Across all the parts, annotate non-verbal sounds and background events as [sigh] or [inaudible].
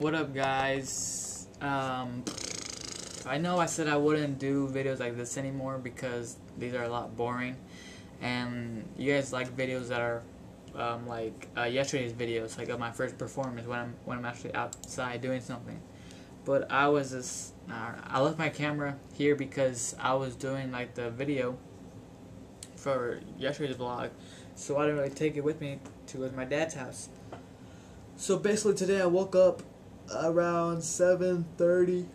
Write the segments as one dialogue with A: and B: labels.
A: What up guys? Um, I know I said I wouldn't do videos like this anymore because these are a lot boring. And you guys like videos that are um, like uh, yesterday's videos like of my first performance when I'm when I'm actually outside doing something. But I was just I left my camera here because I was doing like the video for yesterday's vlog. So I didn't really take it with me to my dad's house. So basically today I woke up around 7.30.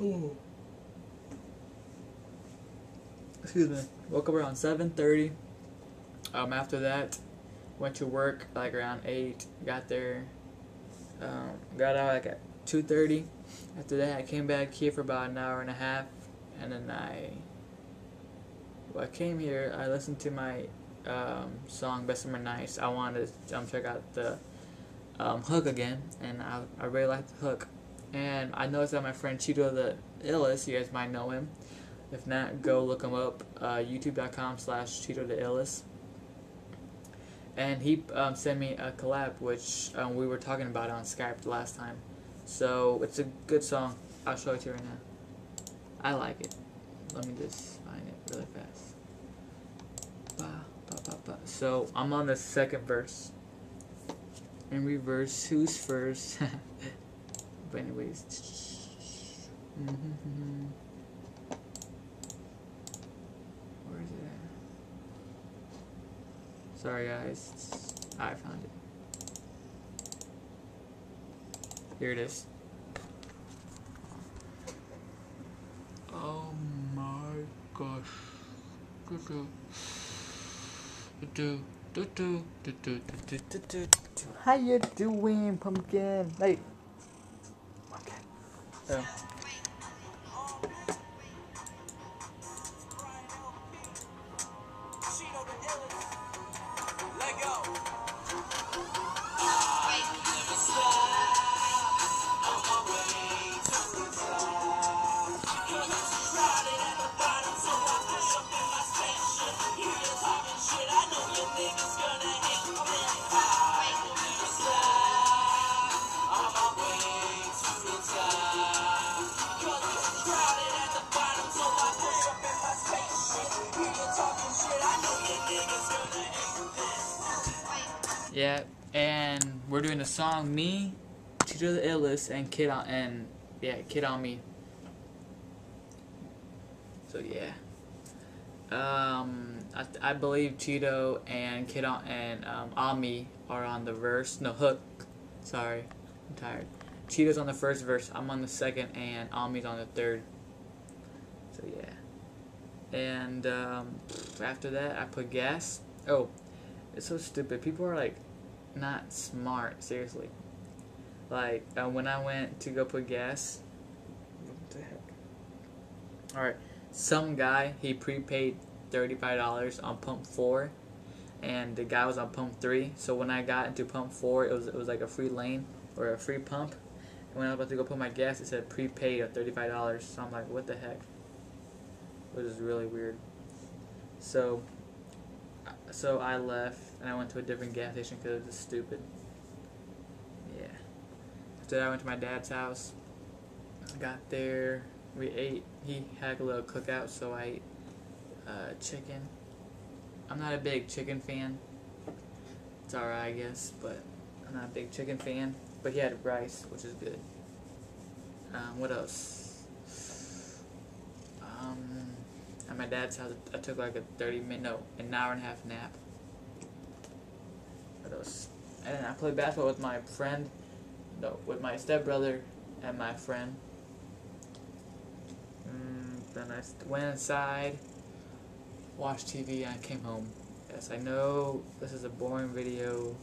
A: Oh. Excuse me. Woke up around 7.30. Um, after that, went to work like around 8. Got there. Um, got out like at 2.30. After that, I came back here for about an hour and a half. And then I... Well, I came here, I listened to my um, song Best Summer Nights. I wanted to um, check out the um, hook again, and I, I really like the hook. And I noticed that my friend Cheeto the Illest, you guys might know him. If not, go look him up, uh, youtube.com slash Cheeto the Illest. And he um, sent me a collab, which um, we were talking about on Skype the last time. So it's a good song. I'll show it to you right now. I like it. Let me just find it really fast. Ba, ba, ba, ba. So I'm on the second verse in reverse who's first. [laughs] But anyways. Mm [laughs] -hmm. where is it at? sorry guys. I found it. Here it is. Oh my gosh. Do do do do do do do do how you doing, pumpkin? Hey. Okay. Yeah, and we're doing a song, me, Cheeto the Illest, and Kid on, and yeah, Kid on Me. So yeah. Um, I, I believe Cheeto and Kid on and um, Ami are on the verse. No hook. Sorry, I'm tired. Cheeto's on the first verse. I'm on the second, and Ami's on the third. So yeah. And um, after that, I put gas. Oh, it's so stupid. People are like not smart, seriously. Like, uh, when I went to go put gas, what the heck? Alright, some guy, he prepaid $35 on pump 4, and the guy was on pump 3, so when I got into pump 4, it was, it was like a free lane, or a free pump, and when I was about to go put my gas, it said prepaid of $35, so I'm like, what the heck? Which is really weird. So, so I left and I went to a different gas station because it was stupid. Yeah. After that, I went to my dad's house. I got there. We ate. He had a little cookout, so I ate uh, chicken. I'm not a big chicken fan. It's alright, I guess, but I'm not a big chicken fan. But he had rice, which is good. Um, what else? Um, at my dad's house, I took like a 30 minute, no, an hour and a half nap. And then I played basketball with my friend, no, with my stepbrother and my friend. Mm, then I went inside, watched TV, and I came home. Yes, I know this is a boring video.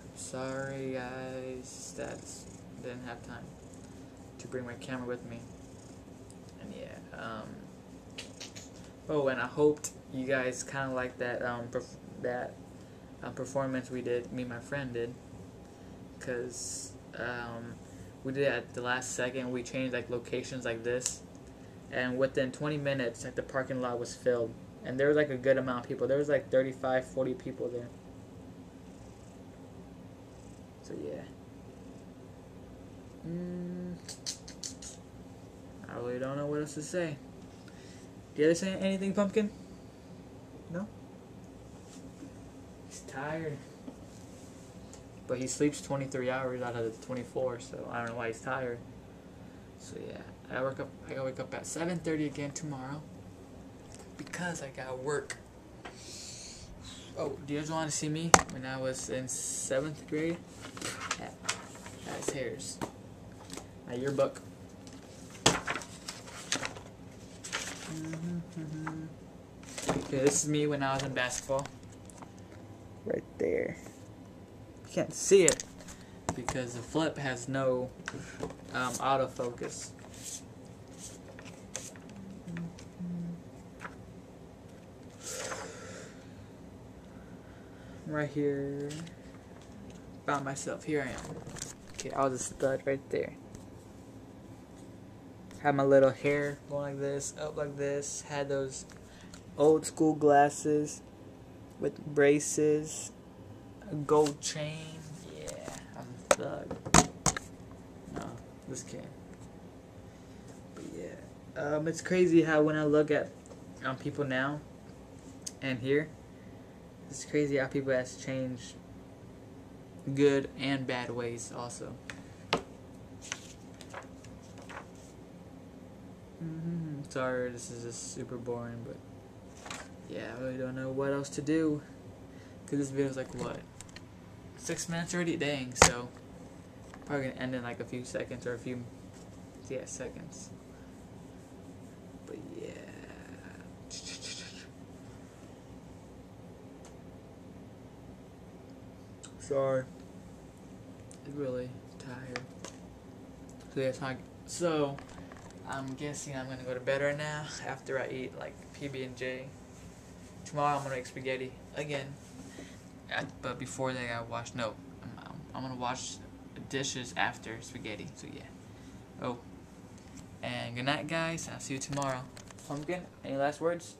A: I'm sorry, guys. That didn't have time to bring my camera with me. And yeah, um, oh, and I hoped you guys kind of like that um, that uh, performance we did, me and my friend did, because um, we did it at the last second. We changed like locations like this, and within 20 minutes, like the parking lot was filled, and there was like a good amount of people. There was like 35, 40 people there. So yeah. Mm, I really don't know what else to say. Do you say anything, Pumpkin? No? He's tired. But he sleeps 23 hours out of the 24, so I don't know why he's tired. So yeah, I work up. I gotta wake up at 7:30 again tomorrow because I gotta work. Oh, do you guys want to see me when I was in seventh grade? Yeah, that's hairs. My yearbook. Okay, this is me when I was in basketball. Right there. You can't see it because the flip has no um, autofocus. Right here. Found myself. Here I am. Okay, I was a stud right there. Had my little hair going like this, up like this. Had those old school glasses with braces, a gold chain. Yeah, I'm a thug. No, this kid. But yeah, um, it's crazy how when I look at um, people now and here, it's crazy how people has changed good and bad ways also. Mm-hmm. Sorry, this is just super boring, but yeah, I really don't know what else to do. Cause this video is like what, six minutes already? Dang, so probably gonna end in like a few seconds or a few, yeah, seconds. But yeah. Sorry. I'm really tired. So yeah, so, so I'm guessing I'm gonna go to bed right now after I eat like PB and J. Tomorrow I'm gonna make spaghetti again. but before that, I wash. No, I'm, I'm gonna wash dishes after spaghetti. So yeah. Oh, and good night, guys. I'll see you tomorrow. Pumpkin, any last words?